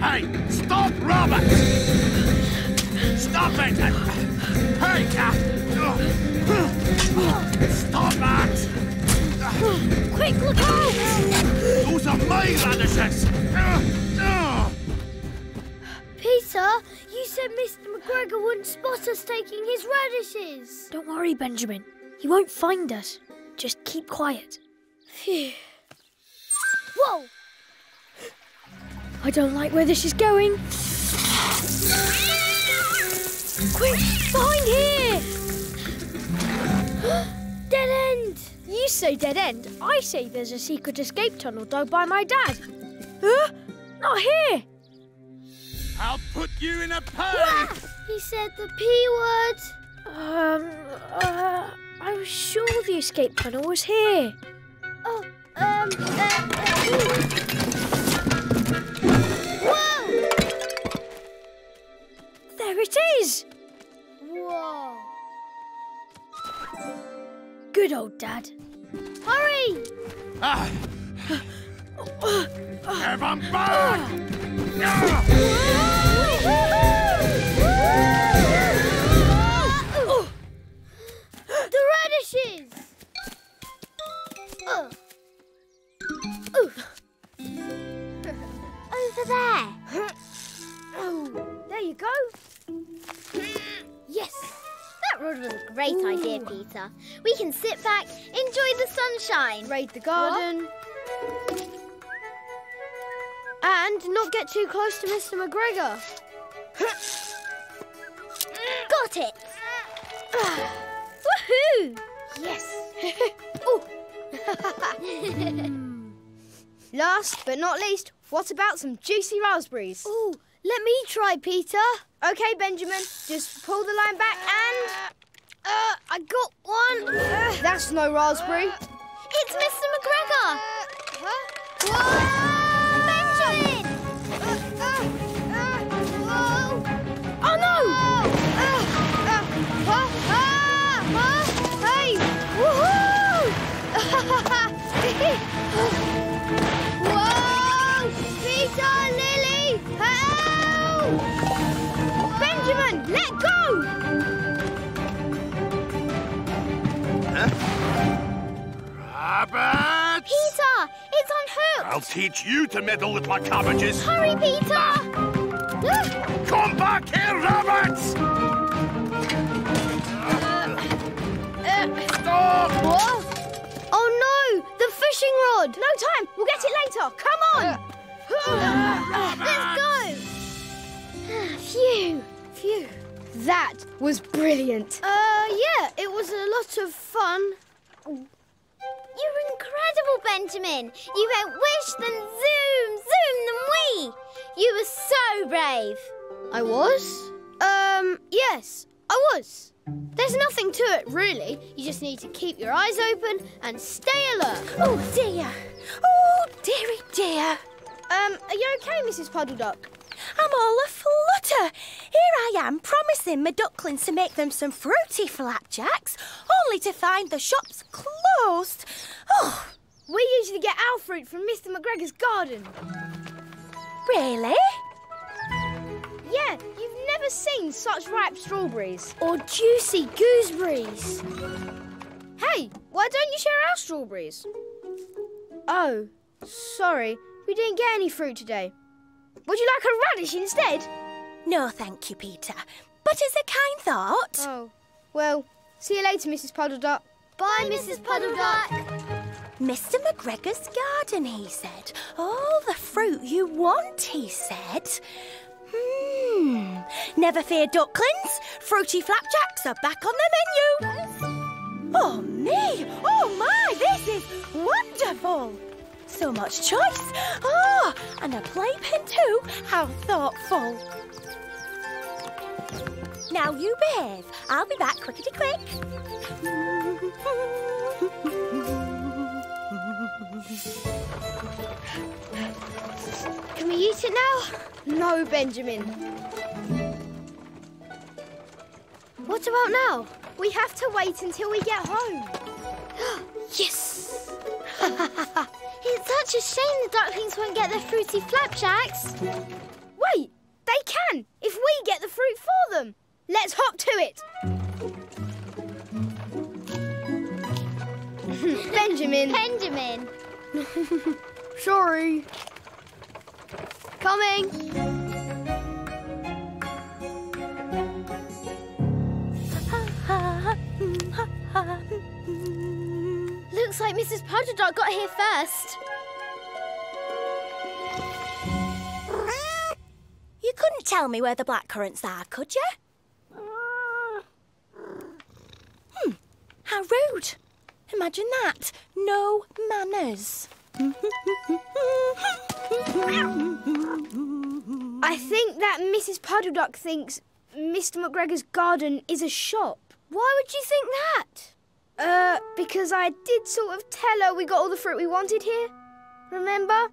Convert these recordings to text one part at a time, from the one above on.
Hey, stop, rabbit! Stop it! Hey, uh, stop that! Quick, look out! Those are my radishes! Peter, you said Mr. McGregor wouldn't spot us taking his radishes. Don't worry, Benjamin. He won't find us. Just keep quiet. Phew. Whoa! I don't like where this is going. Quick, behind here! Dead end! You say dead end. I say there's a secret escape tunnel dug by my dad. Huh? Not here. I'll put you in a pie! He said the P word. Um, uh, I was sure the escape tunnel was here. Oh, um, uh, uh, it is. Whoa! Good old dad. Hurry! Ah. Have 'em back! Ah. The radishes! Oh. Over there. Oh, there you go. That rod was a great idea, Peter. We can sit back, enjoy the sunshine. Raid the garden. And not get too close to Mr. McGregor. Got it. Woohoo! Yes. Ooh. Last but not least, what about some juicy raspberries? Oh, let me try, Peter. Okay, Benjamin, just pull the line back and... Uh, I got one. Uh, that's no raspberry. It's Mr. McGregor. Huh? Rabbit! Peter, it's on unhooked. I'll teach you to meddle with my cabbages. Hurry, Peter! Ah! Come back here, rabbits! Uh, uh, Stop! What? Oh no! The fishing rod! No time! We'll get it later! Come on! Uh, let's go. Phew! Phew! That was brilliant. Uh, yeah, it was a lot of fun. Benjamin. You went wish, then zoom, zoom, then wee. You were so brave. I was? Um, yes, I was. There's nothing to it, really. You just need to keep your eyes open and stay alert. Oh dear. Oh dearie dear. Um, are you okay, Mrs. Puddle Duck? I'm all aflutter. Here I am promising my ducklings to make them some fruity flapjacks, only to find the shops closed. Oh, We usually get our fruit from Mr. McGregor's garden. really? Yeah, you've never seen such ripe strawberries. Or juicy gooseberries. Hey, why don't you share our strawberries? Oh, sorry, we didn't get any fruit today. Would you like a radish instead? No, thank you, Peter. But it's a kind thought. Oh, well, see you later, Mrs. Puddle Duck. Bye, Mrs. Puddle Duck. Mr. McGregor's garden, he said. All the fruit you want, he said. Hmm. Never fear, ducklings. Fruity flapjacks are back on the menu. Oh, me. Oh, my. This is wonderful. So much choice. Oh, and a playpen too. How thoughtful. Now you behave. I'll be back quickety quick. Can we eat it now? No, Benjamin. What about now? We have to wait until we get home. Yes. it's such a shame the ducklings won't get their fruity flapjacks. Wait, they can, if we get the fruit for them. Let's hop to it. Benjamin. Benjamin. Sorry. Coming. Looks like Mrs. Puddle Duck got here first. You couldn't tell me where the blackcurrants are, could you? Hmm, how rude. Imagine that. No manners. I think that Mrs. Puddle Duck thinks Mr. McGregor's garden is a shop. Why would you think that? Uh, because I did sort of tell her we got all the fruit we wanted here. Remember?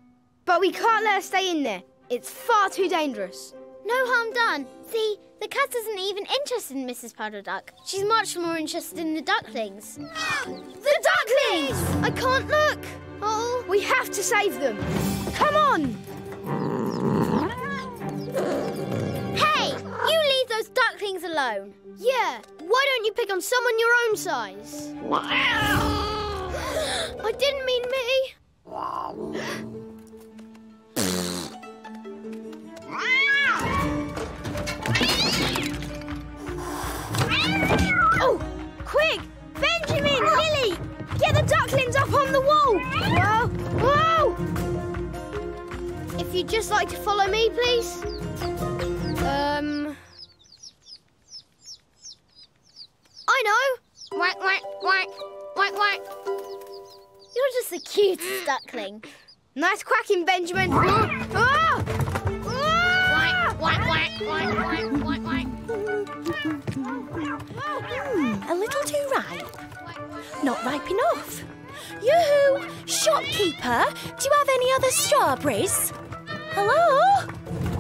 But we can't let her stay in there. It's far too dangerous. No harm done. See, the cat isn't even interested in Mrs. Puddle Duck. She's much more interested in the ducklings. The ducklings! I can't look. Oh, we have to save them. Come on. Hey, you leave those ducklings alone. Yeah. Why don't you pick on someone your own size? I didn't mean me. Oh, quick! Benjamin, Lily, get the ducklings up on the wall. Whoa, whoa! If you'd just like to follow me, please. Um, I know. Quack, quack, quack, quack, quack. You're just the cutest duckling. Nice quacking, Benjamin. Ah! Ah! Quack, quack, quack, quack, quack, quack. A little too ripe. Not ripe enough. Yoo-hoo! Shopkeeper, do you have any other strawberries? Hello?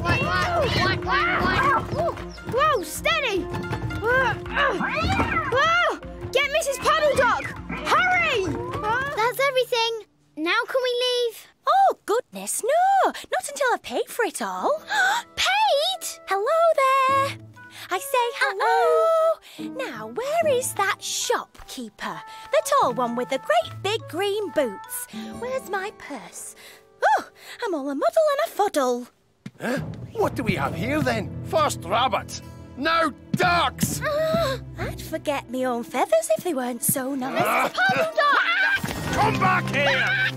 Quack, quack, quack, quack, quack. Whoa, whoa, steady! Ah! Get Mrs. Puddle Duck! Hurry! That's everything. Now can we leave? Oh, goodness, no! Not until I've paid for it all. paid? Hello there! I say hello. Now, where is that shopkeeper? The tall one with the great big green boots. Where's my purse? Oh, I'm all a muddle and a fuddle. Huh? What do we have here then? First rabbits, now ducks! Ah, I'd forget me own feathers if they weren't so nice. Ah. Come back here!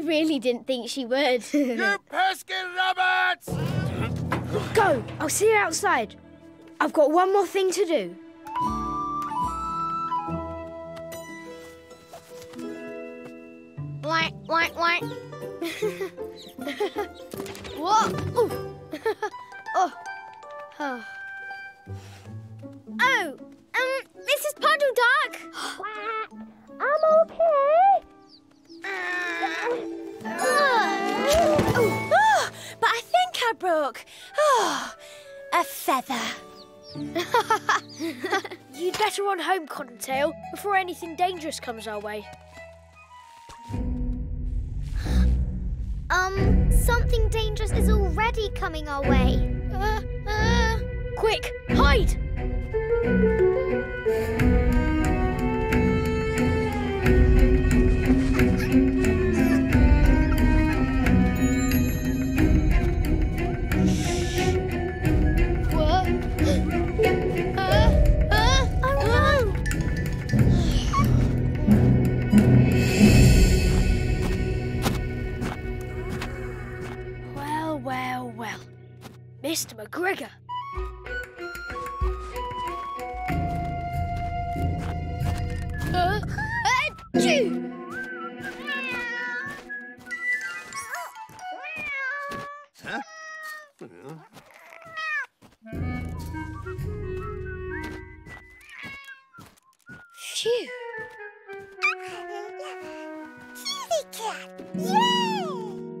I really didn't think she would. You pesky rabbits! Go! I'll see you outside. I've got one more thing to do. Whack, whack, whack. What? Oh. oh. Oh, a. You'd better run home, Cottontail, before anything dangerous comes our way. Um, something dangerous is already coming our way. Uh, uh, quick, hide! Mr. McGregor. Huh? Phew.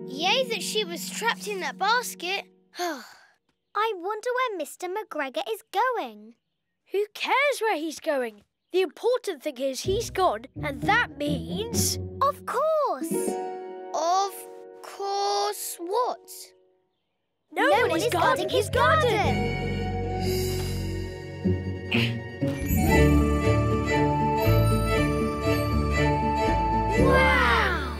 Yay that she was trapped in that basket. I wonder where Mr. McGregor is going. Who cares where he's going? The important thing is he's gone, and that means. Of course. Of course, what? No, one, is guarding his garden. Wow!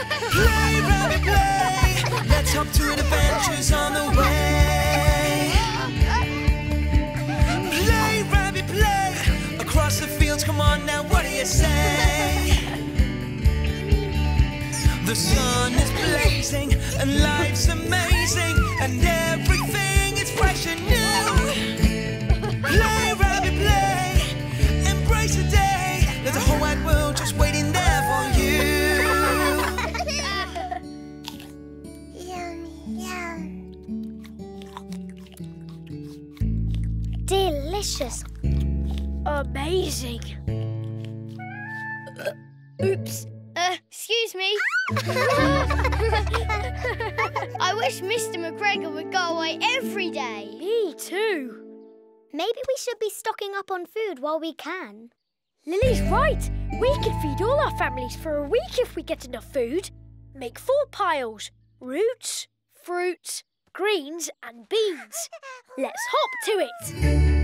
Play, rabbit, play. Let's hop to adventures say? The sun is blazing and life's amazing and everything is fresh and new. Play, rabbit, play. Embrace the day. There's a whole wide world just waiting there for you. Delicious. Amazing. Oops. Uh, excuse me. I wish Mr. McGregor would go away every day. Me too. Maybe we should be stocking up on food while we can. Lily's right. We can feed all our families for a week if we get enough food. Make four piles roots, fruits, greens, and beans. Let's hop to it.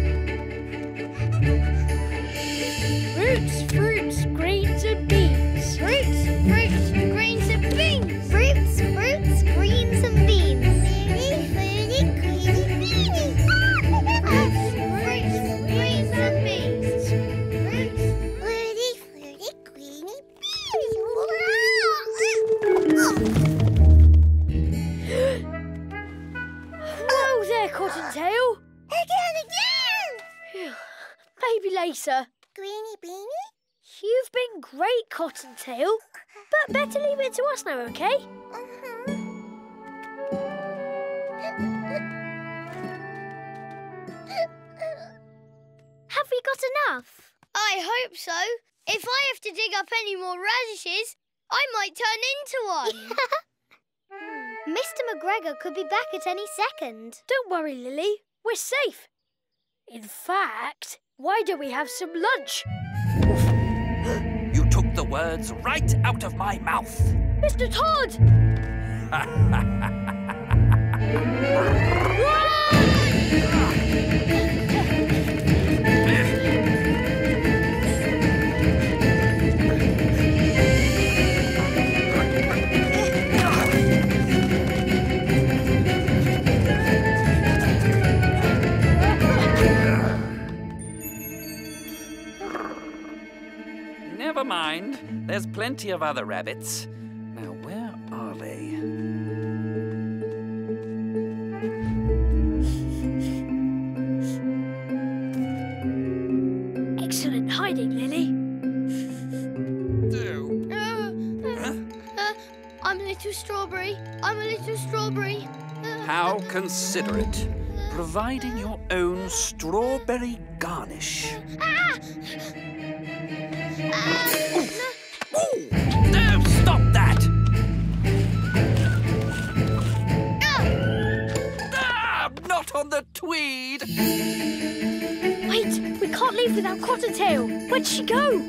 Lacer, Greeny beanie? you've been great, Cottontail. But better leave it to us now, okay? Have we got enough? I hope so. If I have to dig up any more radishes, I might turn into one. Mr. McGregor could be back at any second. Don't worry, Lily. We're safe. In fact, why don't we have some lunch? You took the words right out of my mouth. Mr. Todd! Never mind. There's plenty of other rabbits. Now, where are they? Excellent hiding, Lily. Uh, uh, I'm a little strawberry. I'm a little strawberry. Uh, How considerate. Providing your own strawberry garnish. Ooh, no, stop that! Ah, not on the tweed! Wait, we can't leave without Cottontail. Where'd she go?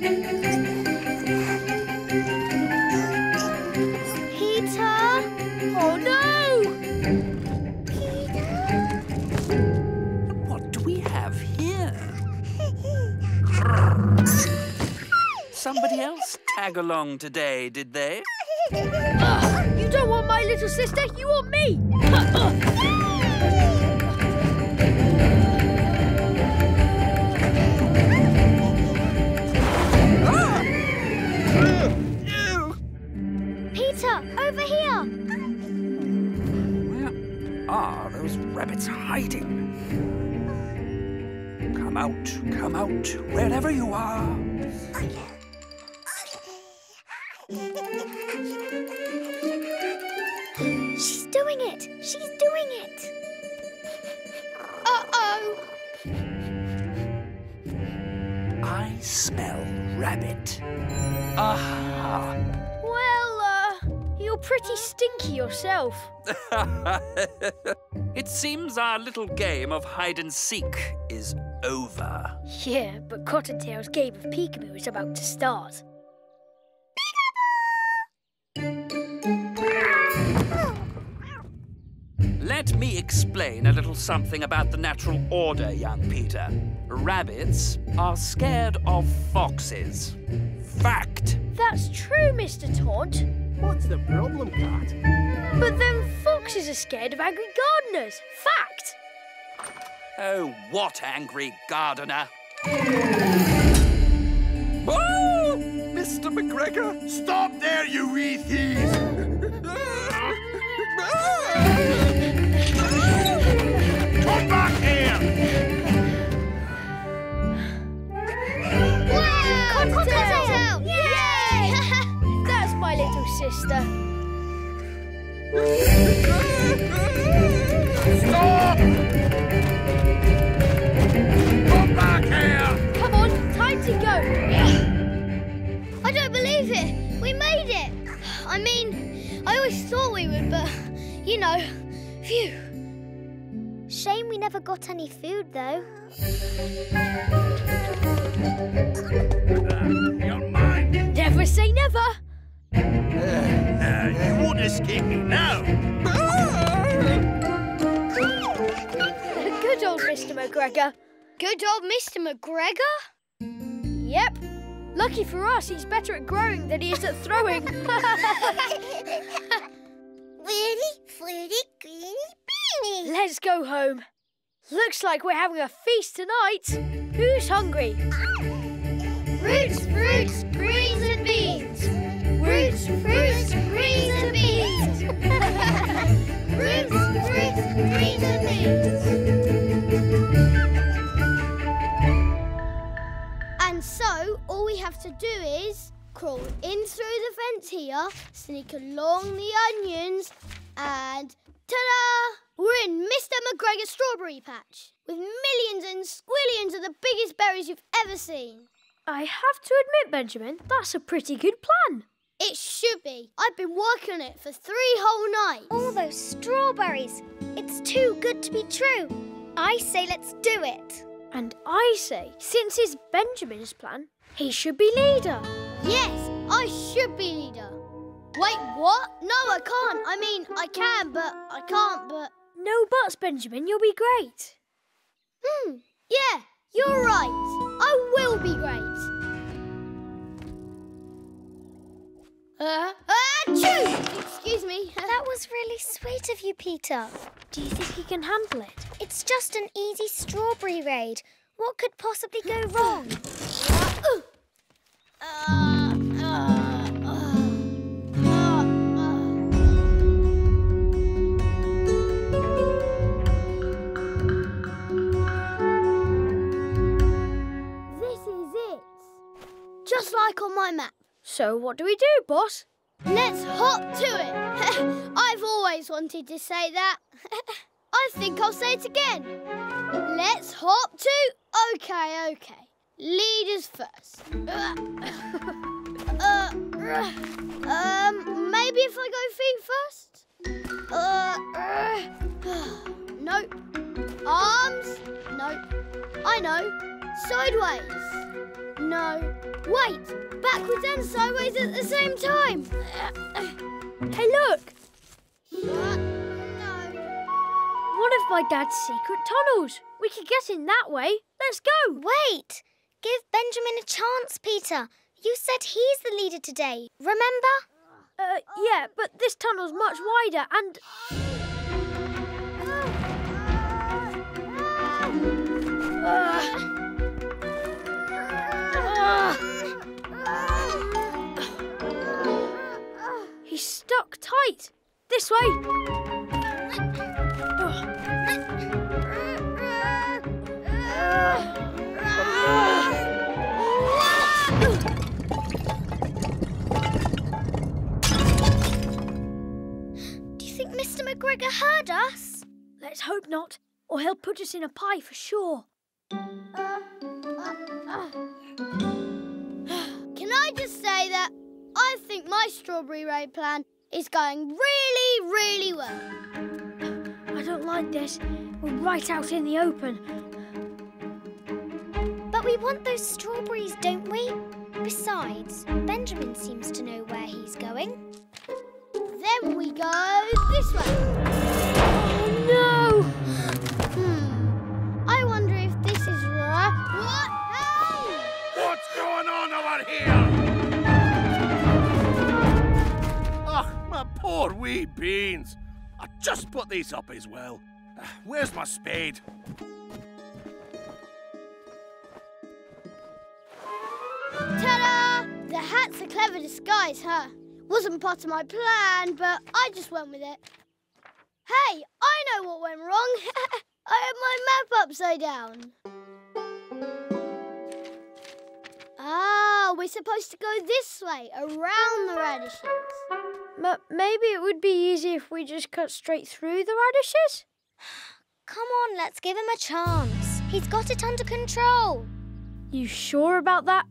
Tag along today, did they? You don't want my little sister, you want me! Peter, over here! Where are those rabbits hiding? Come out, come out, wherever you are. She's smell rabbit. Ah! Well, uh, you're pretty stinky yourself. it seems our little game of hide and seek is over. Yeah, but Cottontail's game of peekaboo is about to start. Let me explain a little something about the natural order, young Peter. Rabbits are scared of foxes. Fact. That's true, Mr. Todd. What's the problem, Cat? But then foxes are scared of angry gardeners. Fact. Oh, what angry gardener? Oh! Mr. McGregor! Stop there, you wee thieves! Ah! Sister. Stop! Come back here! Come on, time to go. I don't believe it. We made it. I mean, I always thought we would, but, you know, phew. Shame we never got any food, though. Uh, escape me now! Good old Mr. McGregor. Good old Mr. McGregor? Yep. Lucky for us, he's better at growing than he is at throwing. Really fruity, greeny, beanie. Let's go home. Looks like we're having a feast tonight. Who's hungry? Roots, fruits, greens and beans. Roots, fruits, and so, all we have to do is crawl in through the fence here, sneak along the onions, and ta-da! We're in Mr. McGregor's strawberry patch with millions and squillions of the biggest berries you've ever seen. I have to admit, Benjamin, that's a pretty good plan. It should be. I've been working on it for three whole nights. All those strawberries. It's too good to be true. I say let's do it. And I say, since it's Benjamin's plan, he should be leader. Yes, I should be leader. Wait, what? No, I can't. I mean, I can, but I can't, but. No buts, Benjamin, you'll be great. Hmm, yeah, you're right. I will be great. Uh, achoo! Excuse me. That was really sweet of you, Peter. Do you think he can handle it? It's just an easy strawberry raid. What could possibly go wrong? Uh, uh, uh, uh, uh. This is it. Just like on my map. So what do we do, boss? Let's hop to it. I've always wanted to say that. I think I'll say it again. Let's hop to. Okay, okay. Leaders first. uh, um, maybe if I go feet first. Uh, nope. Arms? Nope. I know. Sideways? No. Wait, backwards and sideways at the same time. Hey, look! Uh, no. One of my dad's secret tunnels. We could get in that way. Let's go. Wait! Give Benjamin a chance, Peter. You said he's the leader today, remember? Uh, yeah, but this tunnel's much wider and... He's stuck tight. This way. Do you think Mr McGregor heard us? Let's hope not, or he'll put us in a pie for sure. I think my strawberry raid plan is going really, really well. I don't like this. We're right out in the open. But we want those strawberries, don't we? Besides, Benjamin seems to know where he's going. Then we go this way. Oh, No! Hmm. I wonder if this is right. What? Hey! What's going on over here? My poor wee beans. I just put these up as well. Uh, Where's my spade? Ta-da! The hat's a clever disguise, huh? Wasn't part of my plan, but I just went with it. Hey, I know what went wrong. I had my map upside down. Ah, we're supposed to go this way, around the radishes. But maybe it would be easy if we just cut straight through the radishes? Come on, let's give him a chance. He's got it under control. You sure about that?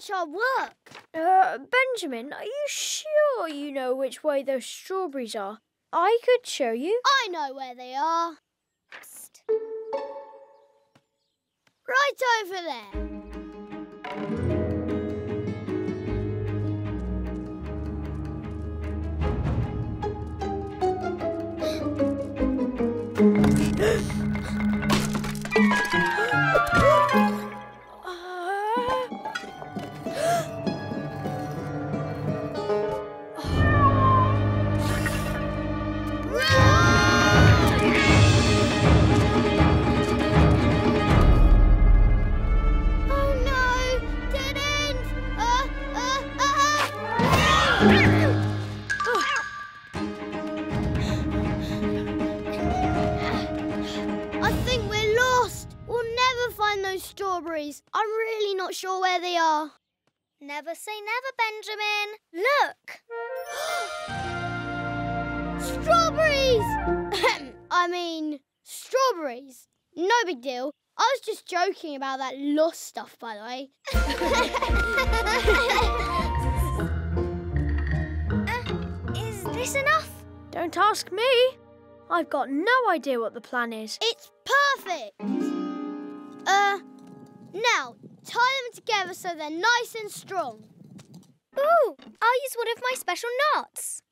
Such hard work? Uh, Benjamin, are you sure you know which way those strawberries are? I could show you. I know where they are. Right over there. Never say never, Benjamin. Look. Strawberries! I mean, strawberries. No big deal. I was just joking about that lost stuff, by the way. Is this enough? Don't ask me. I've got no idea what the plan is. It's perfect. Uh, now tie them together so they're nice and strong. Ooh, I'll use one of my special knots.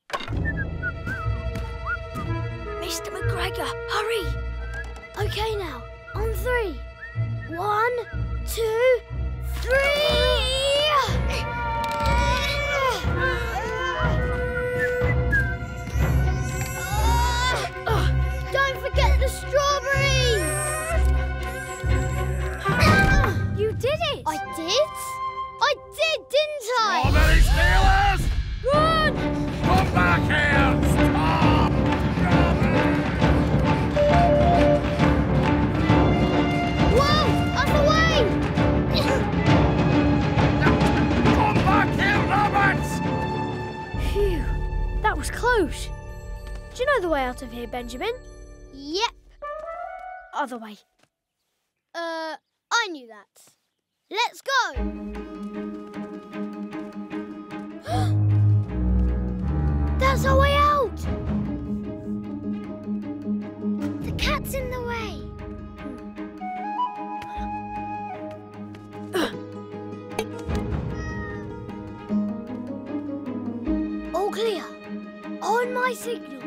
Mr. McGregor, hurry! Okay, now on three. One, two, three. Strawberry stealers! Run! Come back here! Stop! Whoa! Other way! Come back here, rabbits! Phew, that was close. Do you know the way out of here, Benjamin? Yep. Other way. Uh, I knew that. Let's go. That's our way out. The cat's in the way. All clear. On my signal.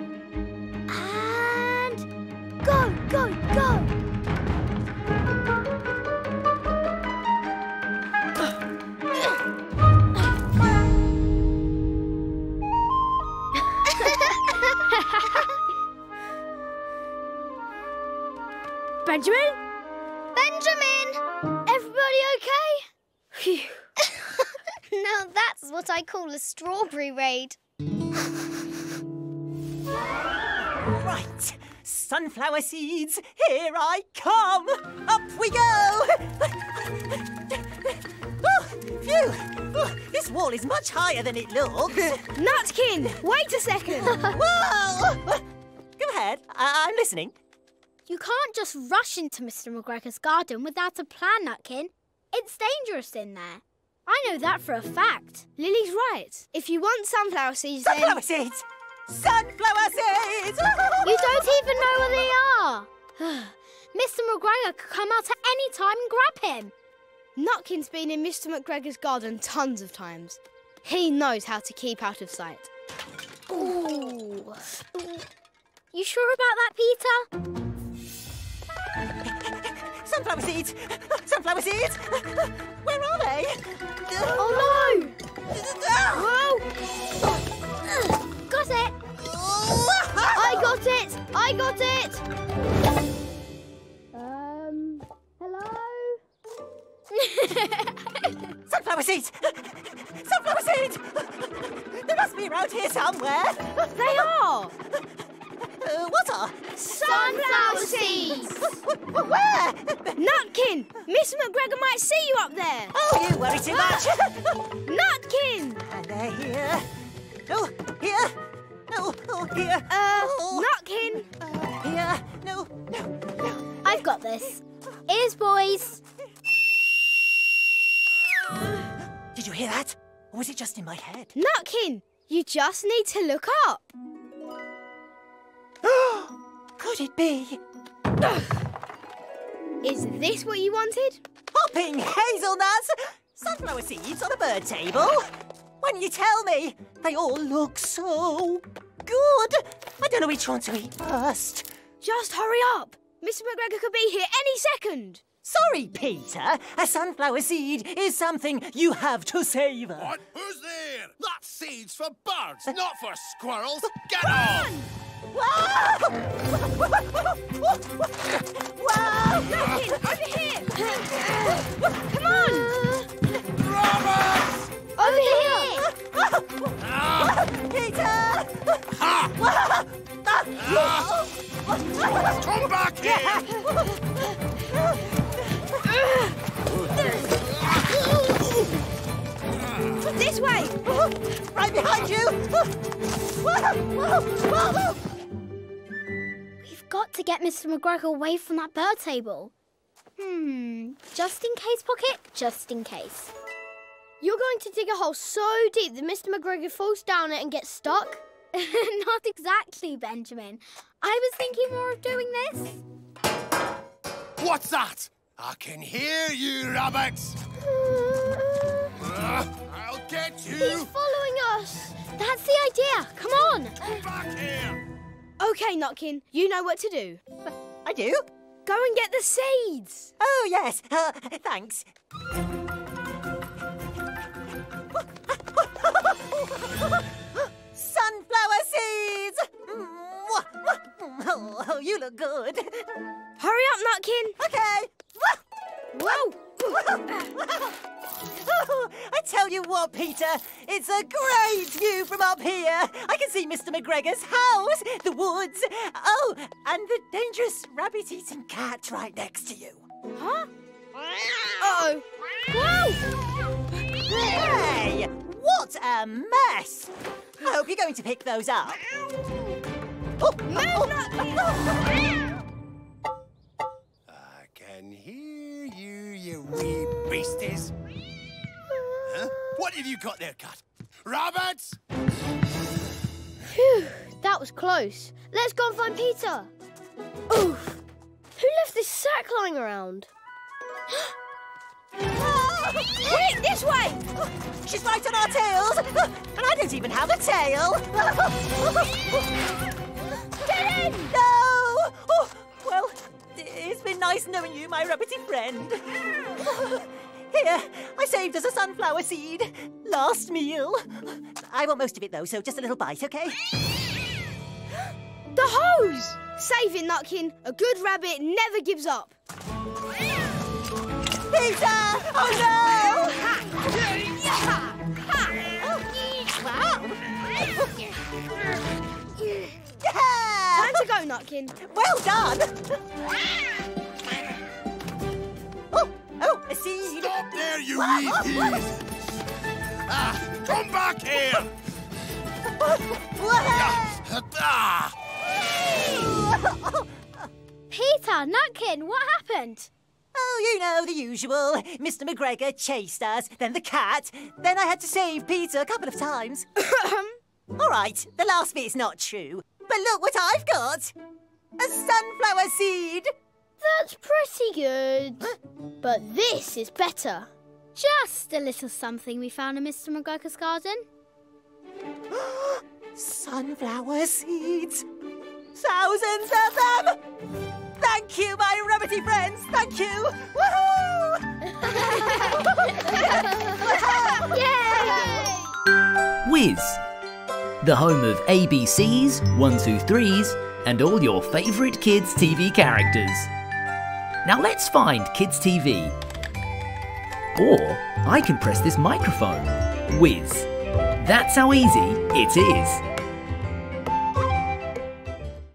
Sunflower seeds, here I come. Up we go. oh, phew. Oh, this wall is much higher than it looks. Nutkin, wait a second. Whoa! Go ahead, I- I'm listening. You can't just rush into Mr. McGregor's garden without a plan, Nutkin. It's dangerous in there. I know that for a fact. Lily's right. If you want sunflower seeds, then... Sunflower seeds! Sunflower seeds! You don't even know where they are. Mr. McGregor could come out at any time and grab him. Nutkin's been in Mr. McGregor's garden tons of times. He knows how to keep out of sight. Ooh. You sure about that, Peter? Sunflower seeds! Sunflower seeds! Where are they? Oh no! Whoa! Got it! I got it! I got it! Um, hello? Sunflower seeds! Sunflower seeds! They must be around here somewhere. They are! Uh, what are? Sunflower seeds! Where? Nutkin! Miss McGregor might see you up there! Oh, you worry too much. here. Uh, oh, Nutkin! uh, here. No, no, no. I've got this. Ears, boys. Did you hear that? Or was it just in my head? Nutkin! You just need to look up. Could it be? Is this what you wanted? Popping hazelnuts! Sunflower seeds on a bird table? When you tell me, they all look so good. I don't know which one to eat first. Just hurry up. Mr. McGregor could be here any second. Sorry, Peter. A sunflower seed is something you have to savour. What? Who's there? That's seeds for birds, uh, not for squirrels. Get on! Come back here! This way! Right behind you! We've got to get Mr. McGregor away from that bird table. Hmm. Just in case, Pocket. Just in case. You're going to dig a hole so deep that Mr. McGregor falls down it and gets stuck? Not exactly, Benjamin. I was thinking more of doing this. What's that? I can hear you, rabbits. Uh, I'll get you. He's following us. That's the idea. Come on. Come back here. Okay, Nutkin, you know what to do. I do? Go and get the seeds. Oh, yes. Uh, thanks. Oh, you look good. Hurry up, Nutkin. Okay. Whoa! Oh, I tell you what, Peter, it's a great view from up here. I can see Mr. McGregor's house, the woods, oh, and the dangerous rabbit-eating cat right next to you. Huh? Uh-oh. Whoa! Hey, what a mess! I hope you're going to pick those up. Oh, oh, I can hear you, you wee beasties. Huh? What have you got there, Cat? Rabbits? Phew, that was close. Let's go and find Peter. Oof. Who left this sack lying around? Quick, this way! She's right on our tails, and I don't even have a tail. No! Oh, well, it's been nice knowing you, my rabbity friend. Here, I saved us a sunflower seed. Last meal. I want most of it, though, so just a little bite, okay? The hose! Save it, Nutkin. A good rabbit never gives up. Peter! Oh no! To go, Nutkin. Well done! oh, oh, a seed! Stop there, you wee peas! Ah, come back here! Peter, Nutkin, what happened? Oh, you know, the usual. Mr. McGregor chased us, then the cat. Then I had to save Peter a couple of times. All right, the last bit's not true. But look what I've got! A sunflower seed! That's pretty good. But this is better. Just a little something we found in Mr. McGregor's garden. Sunflower seeds! Thousands of them! Thank you, my rabbity friends! Thank you! Woohoo! Yay! Wizz, the home of ABCs, 123s, and all your favourite kids' TV characters. Now let's find Kids TV. Or I can press this microphone. Wizz. That's how easy it is.